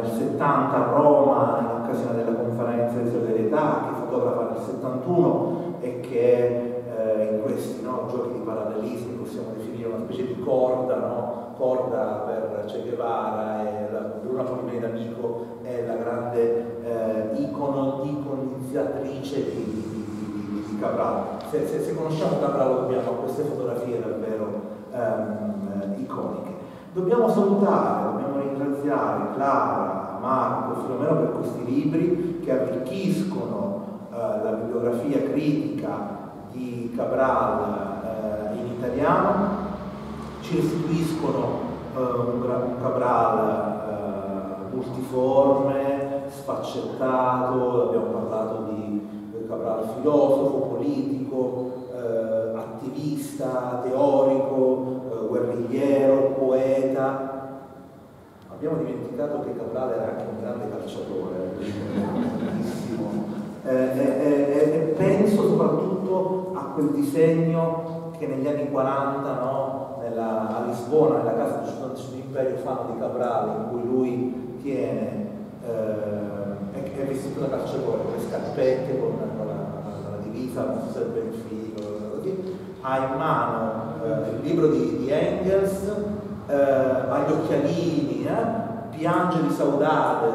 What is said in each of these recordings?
nel 70 a Roma in occasione della conferenza di solidarietà, che fotografa nel 71 e che eh, in questi no, giochi di parallelismi possiamo definire una specie di corda, no? corda per Che Guevara e la, Bruna Polimeni d'Amico è la grande eh, icono, iconizzatrice di, di, di, Cabral. Se, se, se, conosciamo Cabral dobbiamo a queste fotografie davvero ehm, iconiche. Dobbiamo salutare, dobbiamo ringraziare Clara, Marco, Filomeno per questi libri che arricchiscono eh, la bibliografia critica di Cabral eh, in italiano, ci restituiscono eh, un, Cabral eh, multiforme, sfaccettato, abbiamo dimenticato che Cabral era anche un grande calciatore, eh, eh, e penso soprattutto a quel disegno che negli anni 40 no, nella, a Lisbona, nella casa del sull'imperio fanno di Cabral, in cui lui tiene, eh, è, vestito da calciatore, con le scarpette, con, con, la, con la, divisa, non so se è ben figo, così, ha in mano eh, il libro di, di Engels, eh, ha gli occhialini, eh, piange di saudade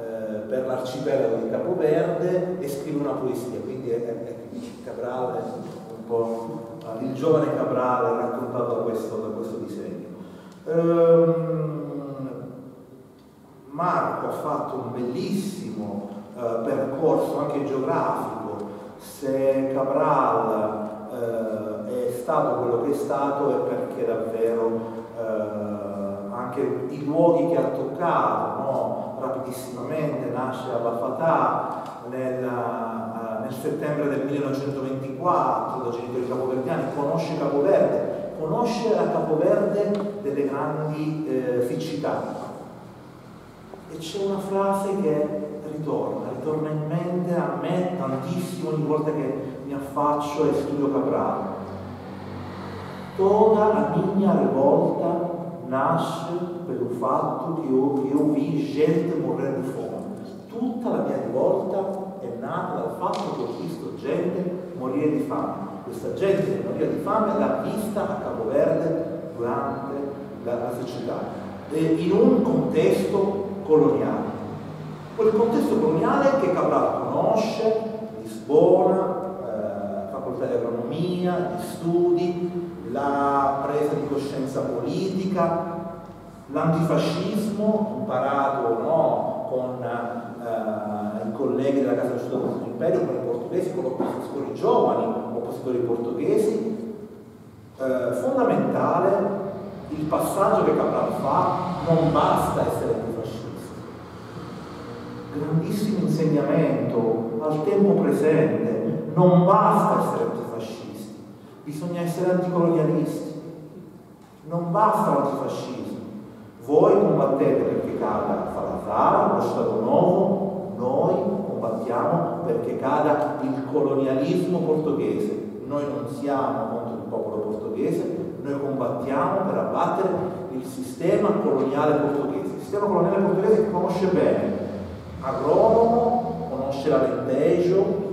eh, per l'arcipelago di Capoverde e scrive una poesia, quindi è, è, è Cabral, un po' il giovane Cabral raccontato da questo, da questo disegno. Ehm, Marco ha fatto un bellissimo eh, percorso anche geografico, se Cabral eh, è stato quello che è stato è perché davvero eh, anche i luoghi che ha toccato, no? rapidissimamente nasce alla Fatà nella, uh, nel settembre del 1924 da genitori capoverdiani, conosce Capoverde, conosce la Capoverde delle grandi eh, siccità. E c'è una frase che ritorna, ritorna in mente a me tantissimo ogni volta che mi affaccio e studio Cabral. Toda la mia rivolta nasce per il fatto che io, che io vi gente morire di fome. Tutta la mia rivolta è nata dal fatto che ho visto gente morire di fame. Questa gente che moriva di fame l'ha vista a Capoverde durante la, la siccità, in un contesto coloniale. Quel contesto coloniale che Cabral conosce, Lisbona, facoltà di agronomia, di studi, la presa di coscienza politica, l'antifascismo imparato no, con eh, i colleghi della Casa del Sud dell'Imperio, con i portoghesi, con oppositori giovani, oppositori portoghesi. Eh, fondamentale il passaggio che Cabral fa, non basta essere antifascisti. Grandissimo insegnamento al tempo presente, non basta essere bisogna essere anticolonialisti, non basta l'antifascismo. Voi combattete perché cada Salazar, lo Stato Nuovo, noi combattiamo perché cada il colonialismo portoghese. Noi non siamo contro il popolo portoghese, noi combattiamo per abbattere il sistema coloniale portoghese. Il sistema coloniale portoghese che conosce bene agronomo, conosce l'Alentejo,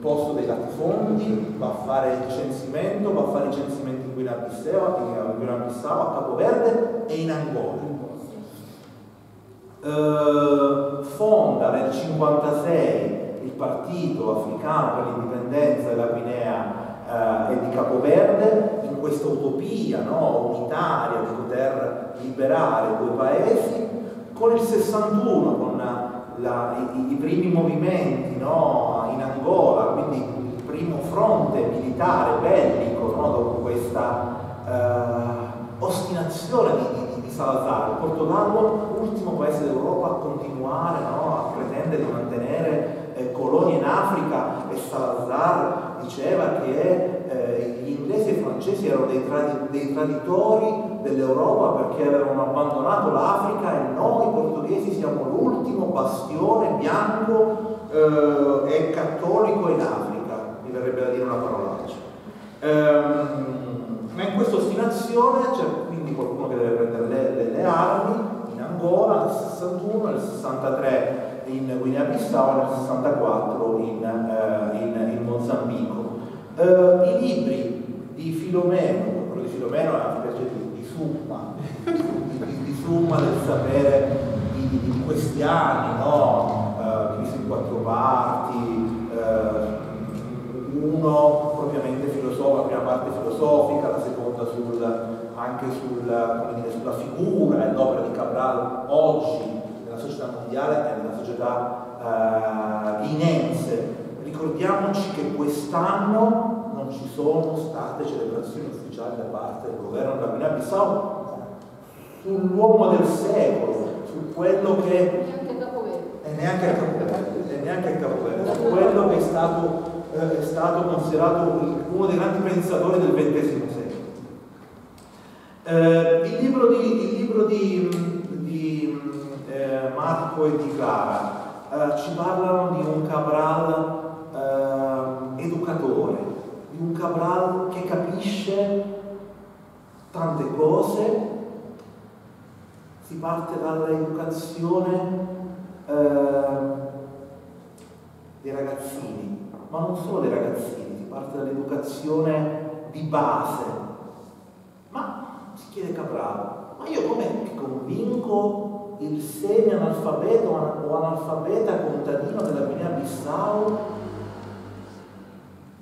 posto dei latifondi, va a fare il censimento, va a fare i censimenti in in Guinea-Bissau, a Capoverde e in Angola. Eh, fonda nel 1956 il partito africano per l'indipendenza della Guinea eh, e di Capoverde in questa utopia no, unitaria di poter liberare due paesi con il 61, con la, i, i, primi movimenti no, in Angola, quindi il primo fronte militare bellico no, dopo questa eh, ostinazione di, di, di, Salazar. Il Portogallo, ultimo paese d'Europa a continuare no, a pretendere di mantenere eh, colonie in Africa e Salazar diceva che eh, gli inglesi e i francesi erano dei, tradi dei traditori dell'Europa perché avevano abbandonato l'Africa e noi portoghesi siamo l'ultimo bastione bianco eh, e cattolico in Africa, verrebbe da dire una parolaccia. Ehm, ma in questa ostinazione c'è quindi qualcuno che deve prendere le, le, le armi in Angola nel 61, nel 63 in Guinea-Bissau nel 64 in, uh, in, in Mozambico. Uh, I libri di Filomeno, quello di Filomeno è una specie di, di summa, di, di, summa del sapere di, di questi anni, no? uh, diviso in quattro parti, uno propriamente filosofico, la prima parte filosofica, la seconda sul, anche sul, dire, sulla figura e l'opera di Cabral oggi nella società mondiale e nella società uh, guinense. Ricordiamoci che quest'anno non ci sono state celebrazioni ufficiali da parte del governo della Guinea-Bissau sull'uomo del secolo, su quello che... E neanche a Capoverde, e neanche a Capoverde, su quello che è stato, è stato considerato uno dei grandi pensatori del XX secolo. Eh, il libro di, il libro di, di eh, Marco e di Clara eh, ci parlano di un Cabral eh, educatore, di un Cabral che capisce tante cose, si parte dall'educazione eh, dei ragazzini, ma non solo dei ragazzini, si parte dall'educazione di base. Ma si chiede Cabral, ma io com'è che convinco il semi-analfabeto o analfabeta contadino della Guinea-Bissau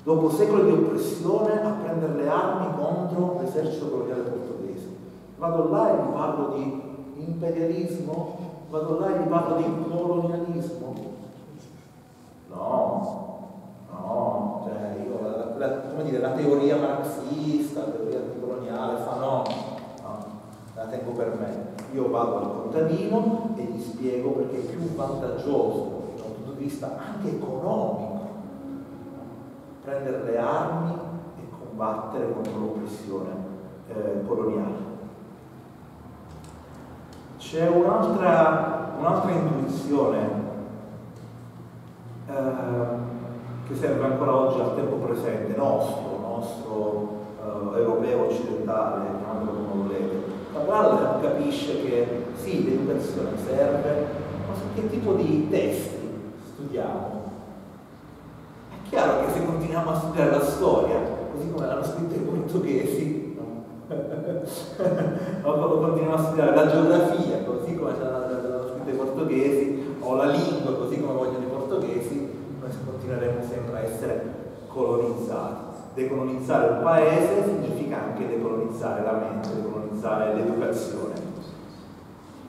dopo secoli di oppressione a prendere le armi contro l'esercito coloniale portoghese? Vado là e vi parlo di imperialismo? Vado là e vi parlo di colonialismo? No, la, dire, la teoria marxista, la teoria anticoloniale fa no, no, la tengo per me. Io vado al contadino e gli spiego perché è più vantaggioso da un punto di vista anche economico prendere le armi e combattere contro l'oppressione eh, coloniale. C'è un'altra, un'altra intuizione eh, che serve ancora oggi al tempo presente, nostro, nostro eh, europeo occidentale, chiamatelo come volete. Cabral capisce che sì, l'educazione serve, ma su che tipo di testi studiamo? È chiaro che se continuiamo a studiare la storia, così come l'hanno scritto i portoghesi, o continuiamo a studiare la geografia, così come l'hanno scritto i portoghesi, o la lingua, così come vogliono i portoghesi, noi continueremo sempre a essere colonizzati. Decolonizzare un paese significa anche decolonizzare la mente, decolonizzare l'educazione.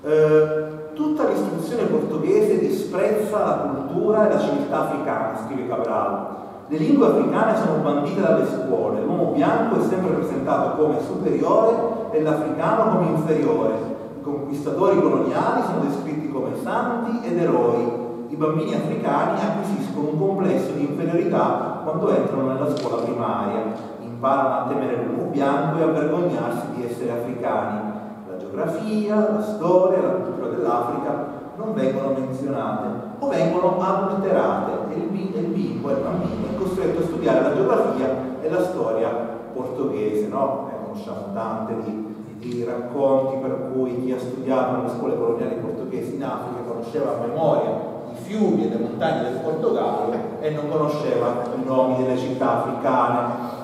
Eh, tutta l'istruzione portoghese disprezza la cultura e la civiltà africana, scrive Cabral. Le lingue africane sono bandite dalle scuole, l'uomo bianco è sempre presentato come superiore e l'africano come inferiore. I conquistatori coloniali sono descritti come santi ed eroi, i bambini africani acquisiscono un complesso di inferiorità quando entrano nella scuola primaria, imparano a temere l'uomo bianco e a vergognarsi di essere africani. La geografia, la storia, la cultura dell'Africa non vengono menzionate o vengono adulterate e il, bimbo il bambino è costretto a studiare la geografia e la storia portoghese, no? Conosciamo tante di, di racconti per cui chi ha studiato nelle scuole coloniali portoghesi in Africa conosceva a memoria fiumi e le montagne del Portogallo e non conosceva i nomi delle città africane.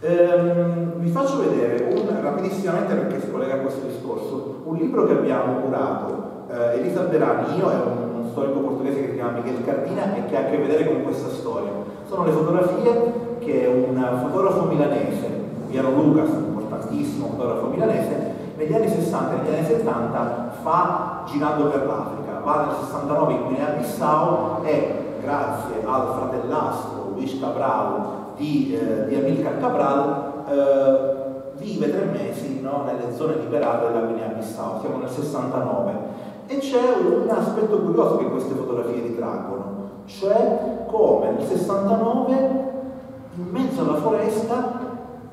Ehm, vi faccio vedere un, rapidissimamente perché si collega a questo discorso un libro che abbiamo curato. Eh, Elisa Berani, io è un, un, storico portoghese che si chiama Miguel Cardina e che ha a che vedere con questa storia. Sono le fotografie che un fotografo milanese, Piero Lucas, importantissimo fotografo milanese, negli anni 60 e negli anni 70 fa girando per l'Africa va nel 69 in Guinea-Bissau e grazie al fratellastro Luis Cabral di, eh, di Amilcar Cabral eh, vive tre mesi no, nelle zone liberate della Guinea-Bissau, siamo nel 69 e c'è un aspetto curioso che queste fotografie ritraggono, cioè come nel 69 in mezzo alla foresta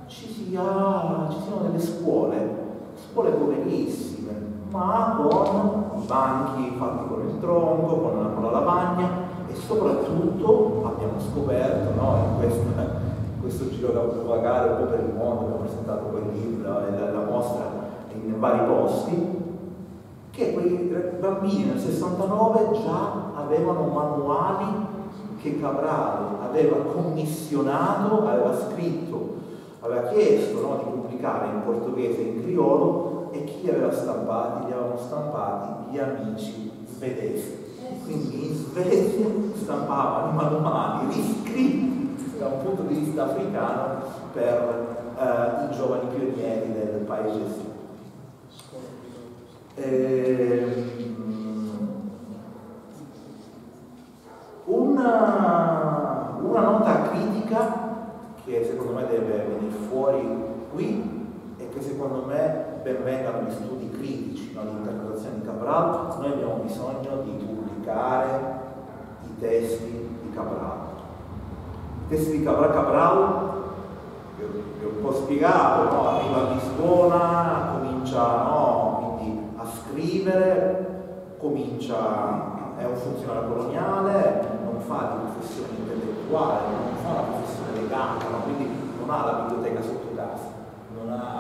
ci, sia, ci siano delle scuole, scuole poverissime, ma con i banchi fatti con il tronco, con, con la lavagna e soprattutto abbiamo scoperto no, in, questa, in, questo giro da vagare un po' per il mondo, abbiamo presentato quel libro e la, la mostra in vari posti, che quei bambini nel 69 già avevano manuali che Cabral aveva commissionato, aveva scritto, aveva chiesto no, di pubblicare in portoghese e in criolo e chi li aveva stampati? Li avevano stampati gli amici svedesi. Quindi in Svezia stampavano i manuali riscritti da un punto di vista africano per eh, i giovani pionieri del paese eh, una, una nota critica che secondo me deve venire fuori qui e che secondo me benvengano gli studi critici no, di interpretazione di Cabral, noi abbiamo bisogno di pubblicare i testi di Cabral. I testi di Cabral, Cabral vi ho un po' spiegato, no? arriva a Lisbona, comincia no? Quindi a scrivere, comincia, è un funzionario coloniale, non fa di professione intellettuale, non fa una professione legata, no? quindi non ha la biblioteca sotto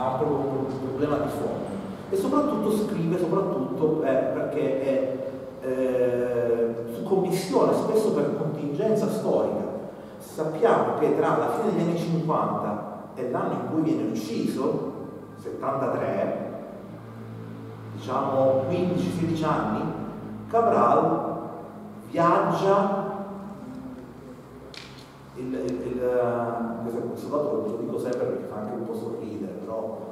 proprio un problema di fondo. E soprattutto scrive, soprattutto eh, perché è eh, su commissione, spesso per contingenza storica. Sappiamo che tra la fine degli anni 50 è l'anno in cui viene ucciso, 73, diciamo 15-16 anni, Cabral viaggia, il, il, il, questo dato lo dico sempre perché fa anche un po' sorridere, però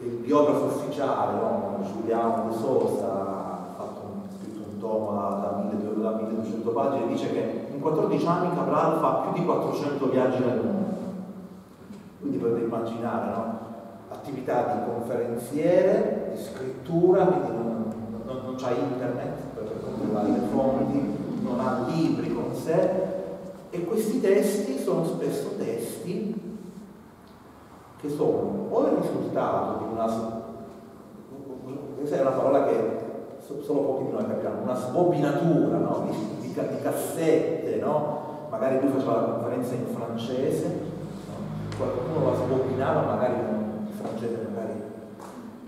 il biografo ufficiale, no, Giuliano De Sosa, ha scritto un tomo da, 1200 pagine, dice che in 14 anni Cabral fa più di 400 viaggi nel mondo. Quindi potete immaginare no? attività di conferenziere, di scrittura, quindi non, non, non c'ha internet per controllare le fonti, non ha libri con sé e questi testi sono spesso testi che sono o il risultato di una questa è una parola che solo pochi di noi capiranno, una sbobinatura no? di, di, di, cassette, no? magari lui faceva la conferenza in francese qualcuno la sbobinava, magari in francese, magari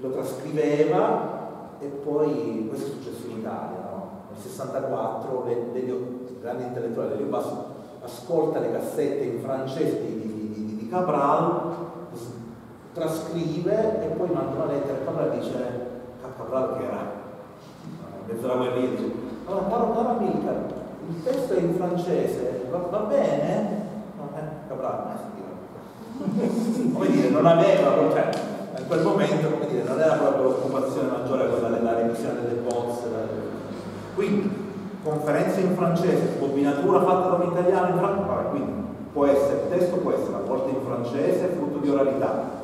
lo trascriveva e poi questo è successo in Italia, no? nel 64 il grande intellettuale Lelio Basso ascolta le cassette in francese di, di Cabral, trascrive e poi manda una lettera e Cabral dice a Cabral che era. Mezzo alla guerriglia dice allora caro, caro il testo è in francese. Va, va bene? No, eh, Cabral eh, come dire, non aveva, cioè, in quel momento, come dire, non era proprio l'occupazione maggiore quella della revisione delle bozze. Quindi, conferenze in francese, combinatura fatta da un italiano in francese, quindi può essere, il testo può essere a volte in francese, frutto di oralità,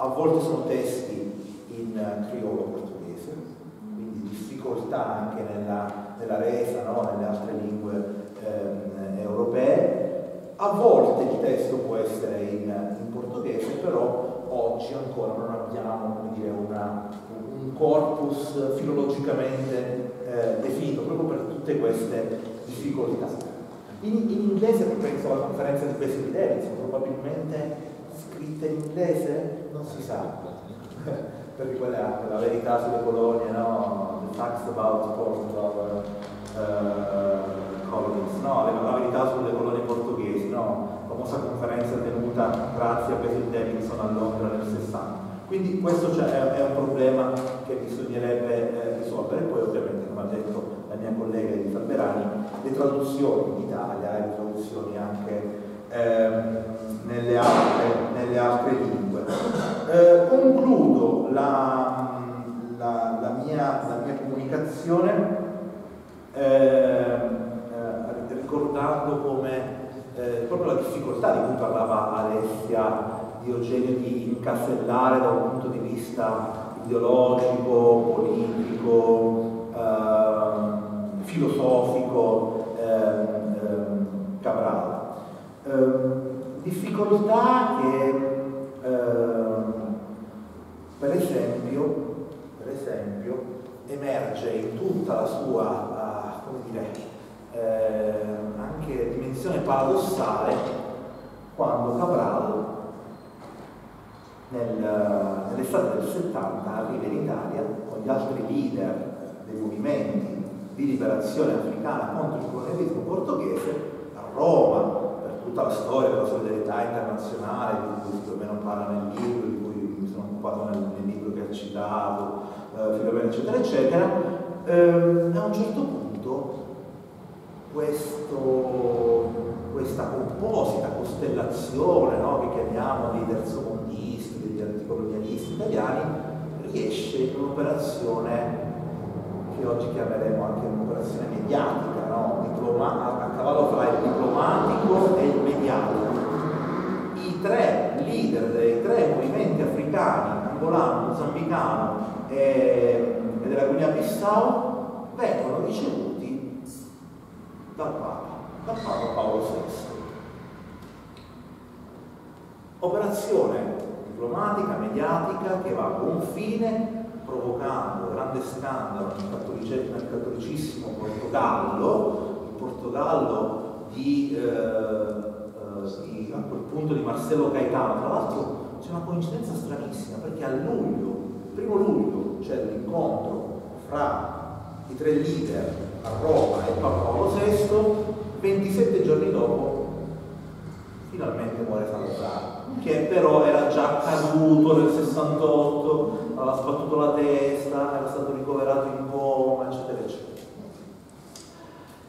a volte sono testi in criolo portoghese, quindi difficoltà anche nella, nella resa, no? nelle altre lingue eh, europee, a volte il testo può essere in, in portoghese, però oggi ancora non abbiamo dire, una, un corpus filologicamente eh, definito proprio per tutte queste difficoltà. In, in inglese, penso alla conferenza di Wesley Davidson, probabilmente scritta in inglese, non si sa, perché quella è la verità sulle colonie, no? The facts about Portugal. Uh, Collins, no? la verità sulle colonie portoghesi, no? la famosa conferenza tenuta grazie a Basil Davidson a Londra nel 60. Quindi questo è, un problema che bisognerebbe eh, risolvere. Poi ovviamente, come ha detto la mia collega di Salberani, le traduzioni in Italia le traduzioni anche ehm, nelle, altre, nelle, altre, lingue. Eh, concludo la, la, la, mia, la, mia, comunicazione eh, ricordando come eh, proprio la difficoltà di cui parlava Alessia di Eugenio di incasellare da un punto di vista ideologico, politico, eh, filosofico eh, Cabral. Difficoltà che ehm, per esempio, per esempio emerge in tutta la sua, come dire, eh, anche dimensione paradossale quando Cabral nel, nell'estate del 70 arriva in Italia con gli altri leader dei movimenti di liberazione africana contro il colonialismo portoghese, a Roma, tutta la storia della solidarietà internazionale, di cui più o meno parla nel libro, di cui mi sono occupato nel, nel libro che ha citato, eh, Filomena, eccetera, eccetera, ehm, a un certo punto questo, questa composita costellazione no, che chiamiamo dei terzomondisti, degli anticolonialisti italiani, riesce in un'operazione che oggi chiameremo anche un'operazione mediatica, no? Diploma a cavallo fra il diplomatico e il mediatico. I tre leader dei tre movimenti africani, angolano, mozambicano e, e della Guinea-Bissau, vengono ricevuti dal Papa, dal Papa Paolo VI. Operazione diplomatica, mediatica che va a buon fine provocando grande scandalo nel, nel cattolicissimo Portogallo, il Portogallo di, eh, eh, di, a quel punto di Marcello Gaetano, tra l'altro c'è una coincidenza stranissima perché a luglio, primo luglio c'è l'incontro fra i tre leader a Roma e Papa Paolo VI, 27 giorni dopo finalmente muore Salazar che però era già caduto nel 68, aveva sbattuto la testa, era stato ricoverato in coma, eccetera, eccetera.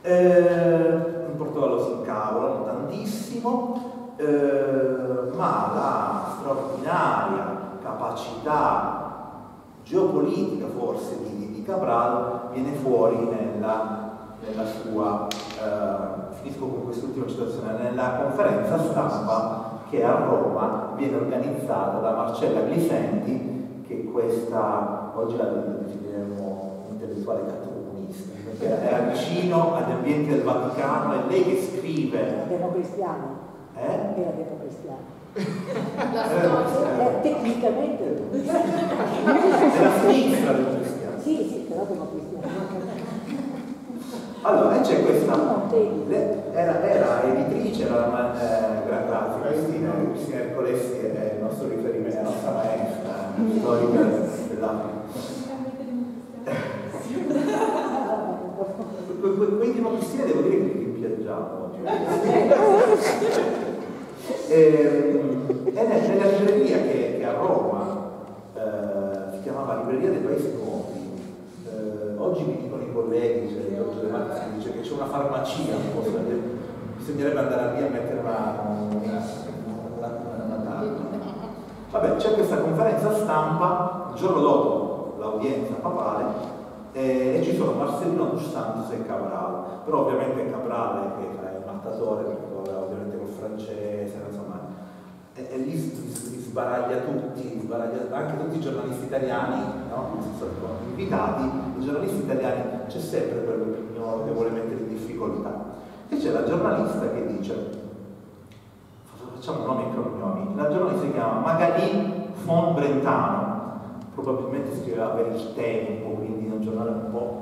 Eh, in Portogallo si incavolano tantissimo, eh, ma la straordinaria capacità geopolitica forse di, di Cabral viene fuori nella, nella sua, eh, finisco con quest'ultima citazione, nella conferenza stampa che a Roma viene organizzata da Marcella Glisenti, che questa, oggi la definiremo intellettuale cattocomunista, perché era vicino agli ambienti del Vaticano, è lei che scrive. Era democristiano. Eh? Era democristiano. Eh, eh, tecnicamente era sinistra del cristiano. Sì, sì, però democristiano. Allora, c'è questa, era, era editrice, era eh, grazie, Cristina, Cristina Ercolessi è il nostro riferimento, la nostra maestra storica dell'Africa. Quei democristiani devo dire che piaggiamo. È nella libreria che, che a Roma eh, si chiamava Libreria dei Paesi Nuovi oggi mi dicono i colleghi, cioè dottor De Marchi dice che c'è una farmacia, bisognerebbe andare lì a mettere una, una, una, una Vabbè, c'è questa conferenza stampa, il giorno dopo l'audienza papale, eh, e ci sono Marcellino dos Santos e Cabral, però ovviamente Cabral è il mattatore, perché ovviamente col francese, insomma, e, e lì sbaraglia tutti, sbaraglia anche tutti i giornalisti italiani, no? invitati, i giornalisti italiani c'è sempre quell'opinione che vuole mettere in difficoltà. E c'è la giornalista che dice, facciamo nomi e cognomi, la giornalista si chiama Magalì von Brentano, probabilmente scriveva per il tempo, quindi in un giornale un po'.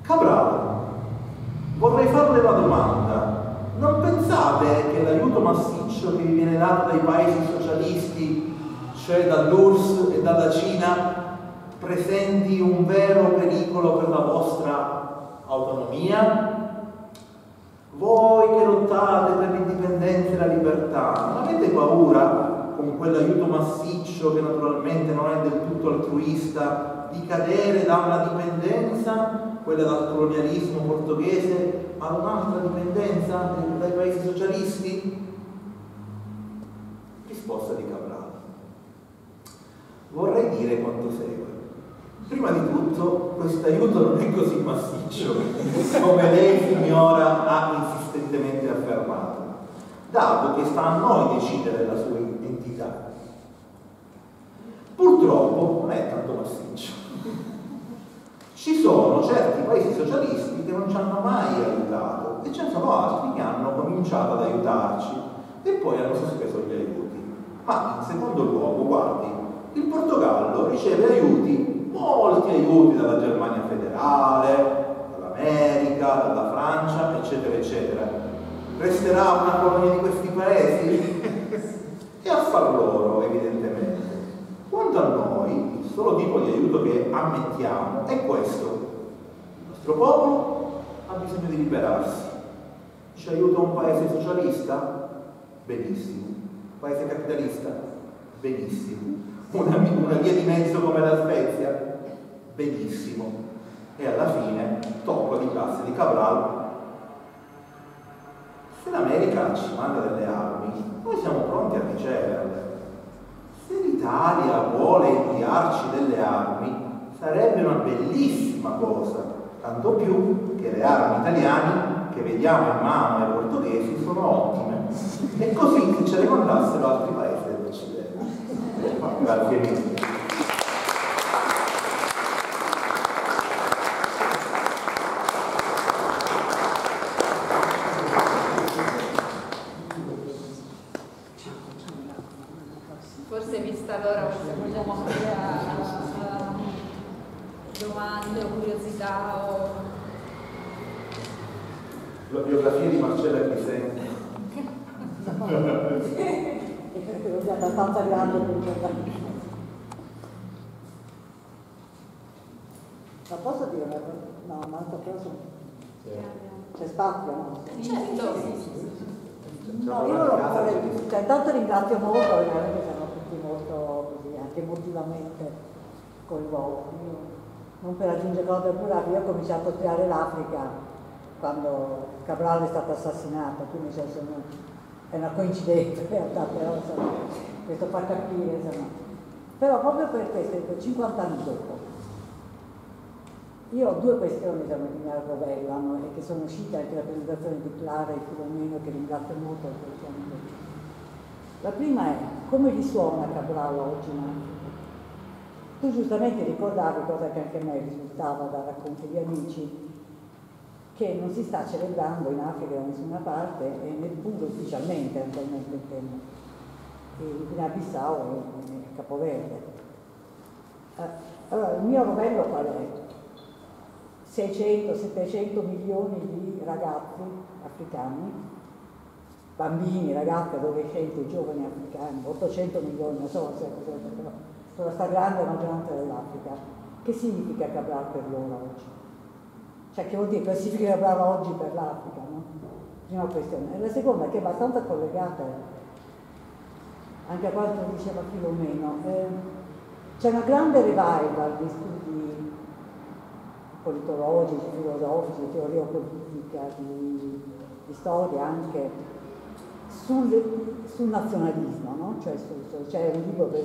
Cabral, vorrei farle una domanda. Non pensate che l'aiuto massiccio che vi viene dato dai paesi socialisti, cioè dall'URSS e dalla Cina, presenti un vero pericolo per la vostra autonomia? Voi che lottate per l'indipendenza e la libertà, non avete paura con quell'aiuto massiccio che naturalmente non è del tutto altruista di cadere da una dipendenza quella dal colonialismo portoghese, a un'altra dipendenza dai paesi socialisti? Risposta di Cabral. Vorrei dire quanto segue. Prima di tutto, questo aiuto non è così massiccio come lei, signora, ha insistentemente affermato, dato che sta a noi decidere la sua entità. Purtroppo non è tanto massiccio ci sono certi paesi socialisti che non ci hanno mai aiutato e ce ne sono altri che hanno cominciato ad aiutarci e poi hanno sospeso gli aiuti. Ma in secondo luogo, guardi, il Portogallo riceve aiuti, molti aiuti dalla Germania federale, dall'America, dalla Francia, eccetera, eccetera. Resterà una colonia di questi paesi? e a far loro, evidentemente. Fronte a noi il solo tipo di aiuto che ammettiamo è questo. Il nostro popolo ha bisogno di liberarsi. Ci aiuta un paese socialista? Benissimo. Paese capitalista? Benissimo. Una, una via di mezzo come la Svezia? Benissimo. E alla fine, tocco di classe di Cabral, se l'America ci manda delle armi, noi siamo pronti a riceverle. Se l'Italia vuole inviarci delle armi, sarebbe una bellissima cosa, tanto più che le armi italiane che vediamo in mano ai portoghesi sono ottime. E così se ce le mandassero altri paesi. Grazie mille. Forse vista allora possiamo andare a, a domande o curiosità o... La biografia di Marcella Crisenti. È abbastanza grande per giocare. Ma posso dire una cosa? No, ma altro cosa? C'è spazio, no? Certo, No, io lo vorrei, cioè, intanto ringrazio molto, veramente siamo tutti molto così, anche emotivamente coinvolti. Non per aggiungere cose pure, io ho cominciato a studiare l'Africa quando Cabral è stato assassinato, quindi cioè, sono, è una coincidenza in realtà, però insomma, questo fa capire, insomma. Però proprio per questo, 50 anni dopo, io ho due questioni che mi arrovellano e che sono uscite anche dalla presentazione di Clara e Filomeno che ringrazio molto per questo. La prima è come risuona Cabral oggi in Africa? Tu giustamente ricordavi, cosa che anche a me risultava da racconti di amici, che non si sta celebrando in Africa da nessuna parte e neppure ufficialmente attualmente il tema. Il Guinea-Bissau è capoverde. Eh, allora, il mio rovello qual è? 600-700 milioni di ragazzi africani, bambini, ragazzi, adolescenti, giovani africani, 800 milioni, non so se però sono la stragrande maggioranza dell'Africa. Che significa Cabral per loro oggi? Cioè che vuol dire che significa Cabral oggi per l'Africa, no? Prima questione. E la seconda che è abbastanza collegata anche a quanto diceva Filomeno, eh, c'è una grande revival di studi politologici, filosofici, di teoria politica, di, di storia anche sul, sul nazionalismo, no? cioè, su, su, c'è un libro per